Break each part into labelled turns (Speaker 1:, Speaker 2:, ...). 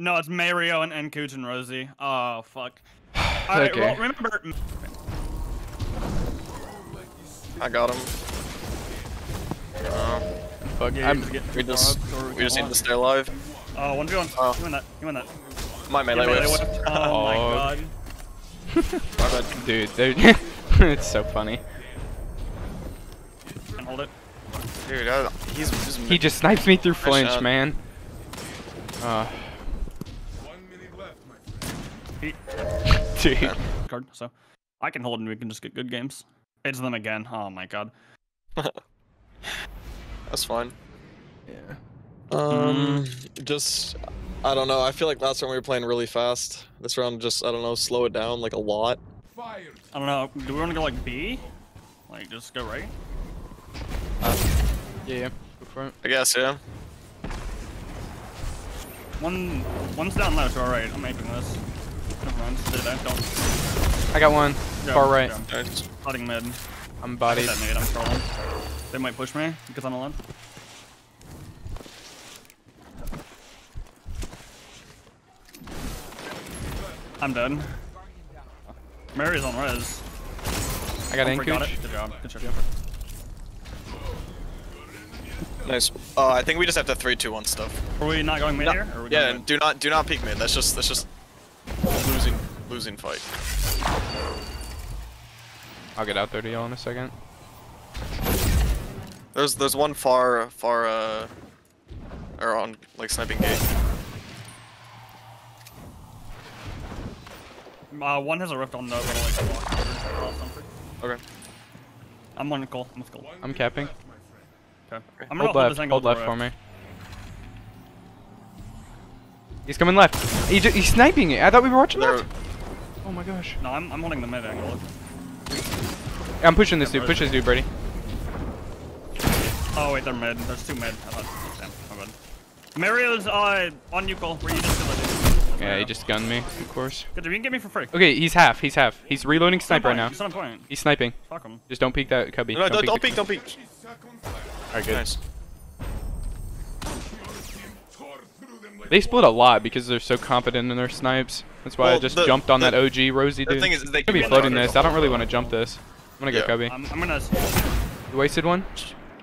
Speaker 1: No, it's Mario and, and Cooch and Rosie. Oh, fuck. Alright,
Speaker 2: Okay.
Speaker 1: well, remember...
Speaker 3: I got him. Uh,
Speaker 2: Fuck.
Speaker 1: Yeah,
Speaker 2: I'm,
Speaker 1: to get
Speaker 3: we
Speaker 1: too
Speaker 3: just we just need to stay alive.
Speaker 1: Oh, one v one.
Speaker 3: Oh.
Speaker 1: You win that. You win that.
Speaker 3: My melee
Speaker 1: Get melee
Speaker 3: whiffs.
Speaker 1: whipped. Oh my
Speaker 2: Oh.
Speaker 1: god.
Speaker 3: My bad.
Speaker 2: dude, they're it's so funny.
Speaker 1: Can hold it.
Speaker 3: Dude, I, he's, he's
Speaker 2: He just snipes me through flinch, man. Uh,
Speaker 1: He
Speaker 2: dude.
Speaker 1: card. So I can hold and we can just get good games. It's them again. Oh my god.
Speaker 3: That's fine.
Speaker 2: Yeah.
Speaker 3: Um, just I don't know. I feel like last round we were playing really fast. This round, just I don't know, slow it down like a lot.
Speaker 1: I don't know. Do we want to go like B? Like just go right?
Speaker 2: Yeah, yeah. Go for it.
Speaker 3: I guess, yeah.
Speaker 1: One, one's down left. All right. I'm making this. Never mind. Did? Don't.
Speaker 2: I got one.
Speaker 1: Go,
Speaker 2: Far right.
Speaker 1: go.
Speaker 3: I just-
Speaker 1: Cutting mid.
Speaker 2: I'm
Speaker 1: Hit
Speaker 2: bodied.
Speaker 1: that nade. I'm trolling. They might push me because I'm alone. I'm dead. Mary's on res.
Speaker 2: I got
Speaker 1: Humphrey got it. Good job. Good job.
Speaker 3: nice. Uh, I think we just have to three, two, one stuff.
Speaker 1: Are we not going mid
Speaker 3: No,
Speaker 1: here? Or are we
Speaker 3: yeah,
Speaker 1: going mid?
Speaker 3: do not do not peek mid. That's just that's just losing losing fight.
Speaker 2: I'll get out there to y'all in a second.
Speaker 3: There's there's one far far uh or on like sniping gate.
Speaker 1: Uh, one has a rift on the little like block cover. across
Speaker 3: Okay.
Speaker 1: I'm on Cole. I'm with Cole.
Speaker 2: I'm capping.
Speaker 1: Okay. I'm
Speaker 2: Hold
Speaker 1: hold
Speaker 2: left.
Speaker 1: this angle
Speaker 2: Hold left for me. He's coming left. He he's sniping it. I thought we were watching
Speaker 3: There,
Speaker 2: left. Oh my gosh.
Speaker 1: No, I'm, I'm holding the mid angle.
Speaker 2: Yeah, I'm pushing this dude. Push this dude, Brady.
Speaker 1: Oh wait, they're mid. There's two mid. I thought. Damn, my bad. Mario's uh on you, Cole. Where you just did it.
Speaker 2: Yeah, he just gunned me, of course.
Speaker 1: Good job. You can get me for free.
Speaker 2: Okay, he's half. He's half. He's reloading sniper right now.
Speaker 1: He's on point.
Speaker 2: He's sniping.
Speaker 1: Fuck him.
Speaker 2: Just don't peek that cubby.
Speaker 3: no, don't, don't peek, don't peek.
Speaker 2: Alright, good.
Speaker 3: Nice.
Speaker 2: They split a lot because they're so confident in their snipes. That's why I just
Speaker 3: the-
Speaker 2: jumped on
Speaker 3: the-
Speaker 2: that OG Rosie
Speaker 3: the
Speaker 2: dude.
Speaker 3: thing is, they
Speaker 2: I'm gonna be floating this. I don't really want to jump this. I'm gonna go cubby.
Speaker 1: I'm, I'm gonna.
Speaker 2: You wasted one?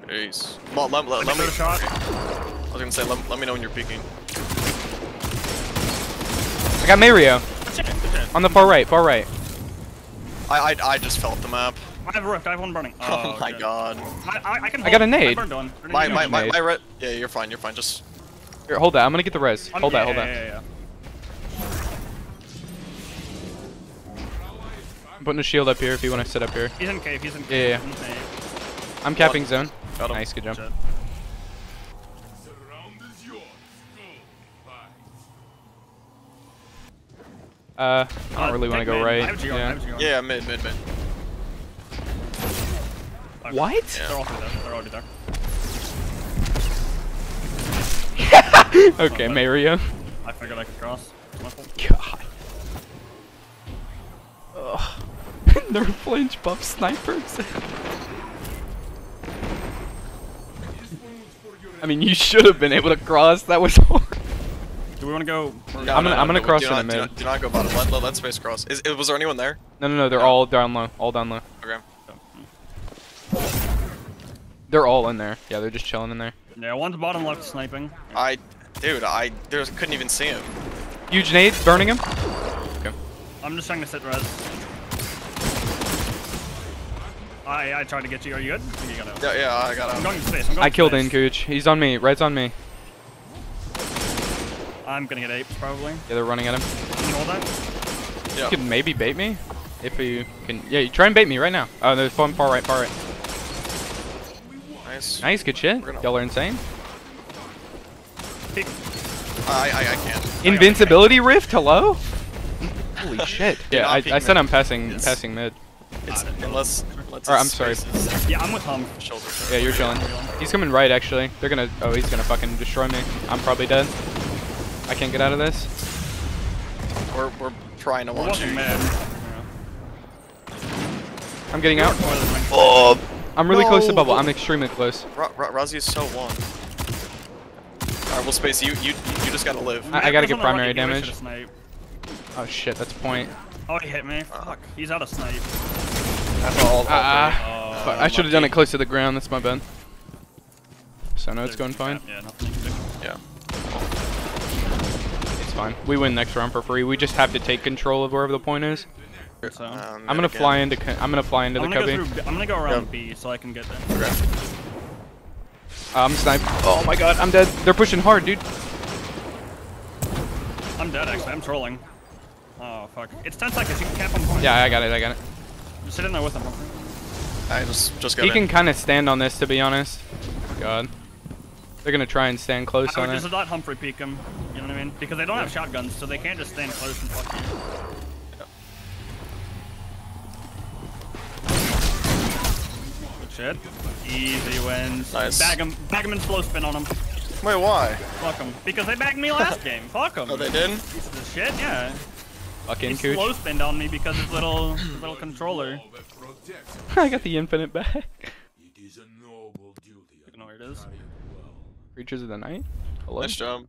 Speaker 3: Jeez. Well, let, let,
Speaker 1: Let
Speaker 3: let
Speaker 1: me
Speaker 3: me.
Speaker 1: shot.
Speaker 3: I was gonna say, let, let me know when you're peeking.
Speaker 2: I got Mario
Speaker 1: Good shit, good shit.
Speaker 2: on the far right. Far right.
Speaker 3: I I, I just felt the map.
Speaker 1: I have a rift. I have one burning.
Speaker 3: Oh,
Speaker 1: Oh,
Speaker 3: my
Speaker 1: good.
Speaker 3: god.
Speaker 1: I, I, I can.
Speaker 2: I got
Speaker 1: hold.
Speaker 2: a nade.
Speaker 1: I burned one. Or
Speaker 3: My
Speaker 1: did
Speaker 3: my my,
Speaker 2: nade.
Speaker 3: my re- Yeah, you're fine. You're fine. Just
Speaker 2: Here, hold that. I'm gonna get the res.
Speaker 1: I'm-
Speaker 2: Hold that.
Speaker 1: yeah,
Speaker 2: Hold
Speaker 1: yeah,
Speaker 2: that. Putting a shield up here if you want to sit up here.
Speaker 1: He's in cave. He's in cave.
Speaker 2: Yeah, yeah.
Speaker 1: He's.
Speaker 2: I'm capping zone.
Speaker 3: got him.
Speaker 2: Nice, good job.
Speaker 1: Shit.
Speaker 2: Uh, I don't
Speaker 1: Uh,
Speaker 2: really want to go
Speaker 1: mid.
Speaker 2: right.
Speaker 1: I have GR, I
Speaker 2: Yeah.
Speaker 3: Yeah, mid, mid, mid.
Speaker 1: Okay.
Speaker 2: What?
Speaker 1: They're all there. They're already there.
Speaker 2: okay, Mario.
Speaker 1: I figured I could cross. It's my fault.
Speaker 2: God. They're flinch buff snipers. I mean, you should have been able to cross. That was hard.
Speaker 1: Do we want to go?
Speaker 3: No,
Speaker 2: I'm gonna-
Speaker 3: no,
Speaker 2: I'm gonna
Speaker 3: no,
Speaker 2: cross
Speaker 3: do
Speaker 2: in
Speaker 3: not,
Speaker 2: the
Speaker 3: do not, do not go bottom. Let, let, let space cross. Is, is, was there anyone there?
Speaker 2: No, no, no. They're all down low. All down low.
Speaker 3: Okay.
Speaker 2: They're all in there. Yeah, they're just chilling in there.
Speaker 1: Yeah, one's bottom left sniping.
Speaker 3: I, dude, I there couldn't even see him.
Speaker 2: Huge nade, burning him. Okay.
Speaker 1: I'm just trying to sit res. I I tried to get you. Are you good? I you got out.
Speaker 3: Yeah, yeah, I got
Speaker 1: I'm going to space. I'm going
Speaker 2: I killed
Speaker 1: space.
Speaker 2: Inkooch. He's on me. Red's on me.
Speaker 1: I'm gonna get apes probably.
Speaker 2: Yeah, they're running at him.
Speaker 1: Can you hold that?
Speaker 3: Yeah.
Speaker 2: You could maybe bait me. If you can. Yeah, you try and bait me right now. Oh, there's one far right, far right.
Speaker 3: Nice.
Speaker 2: Nice, good shit.
Speaker 3: Gonna-
Speaker 2: Y'all are insane.
Speaker 1: Peek.
Speaker 3: I, I, I can't.
Speaker 2: Invincibility rift, hello? Holy shit. Yeah, I, I said. I'm passing
Speaker 3: It's-
Speaker 2: passing mid.
Speaker 3: It's, unless, unless
Speaker 2: Alright, I'm sorry.
Speaker 3: spaces,
Speaker 1: Yeah, I'm with Hum.
Speaker 3: Shoulders.
Speaker 2: Yeah, you're chilling. He's coming right, actually. They're gonna. Oh, he's gonna fucking destroy me. I'm probably dead. I can't get out of this.
Speaker 3: We're, we're trying to
Speaker 1: We're
Speaker 3: watch
Speaker 1: walking
Speaker 3: you.
Speaker 1: mid.
Speaker 2: I'm getting out.
Speaker 3: Oh,
Speaker 2: I'm really close to bubble. I'm extremely close.
Speaker 3: Ra Ra Razi is so long. Alright, we'll space you. You you just gotta live.
Speaker 2: I- I gotta get
Speaker 1: on the right,
Speaker 2: primary damage. Oh shit, that's point.
Speaker 1: Oh, he hit me. Fuck. He's out of snipe.
Speaker 3: That's all. all
Speaker 2: Ah,
Speaker 1: Oh,
Speaker 2: fuck, I should have done it close to the ground. That's my bad. So no, it's going fine.
Speaker 1: Yeah, nothing you can do.
Speaker 3: three. Yeah.
Speaker 2: It's fine. We win next round for free. We just have to take control of wherever the point is.
Speaker 1: So,
Speaker 3: Um,
Speaker 2: I'm gonna
Speaker 3: again.
Speaker 2: fly into. I'm gonna fly into
Speaker 1: I'm
Speaker 2: the
Speaker 1: gonna go
Speaker 2: cubby.
Speaker 1: through. I'm gonna go around
Speaker 3: Yeah.
Speaker 1: B so I can get there.
Speaker 3: Okay.
Speaker 2: I'm sniped. Oh my god, I'm dead. They're pushing hard, dude.
Speaker 1: I'm dead actually. I'm trolling. Oh fuck. It's 10 seconds. You can cap on point.
Speaker 2: Yeah, I got it. I got it.
Speaker 1: Just sit in there with him.
Speaker 3: I just just got
Speaker 2: He
Speaker 3: in.
Speaker 2: can kind of stand on this, to be honest. God. They're gonna try and stand close
Speaker 1: I
Speaker 2: on
Speaker 1: would
Speaker 2: it.
Speaker 1: just let Humphrey peek him. You know what I mean? Because they don't have shotguns, so they can't just stand close and fuck you. Good shit. Easy wins.
Speaker 3: Nice.
Speaker 1: Bag him. Bag him and slow spin on him.
Speaker 3: Wait, why?
Speaker 1: Fuck him. Because they bagged me last game. Fuck him.
Speaker 3: Oh, they did.
Speaker 1: Piece of shit. Yeah.
Speaker 2: Fucking
Speaker 1: He
Speaker 2: cooch.
Speaker 1: slow spinned on me because his little his little controller.
Speaker 2: I got the infinite back.
Speaker 4: It is a noble duty.
Speaker 1: You know where it is.
Speaker 2: Creatures of the night. Hello.
Speaker 3: Nice job.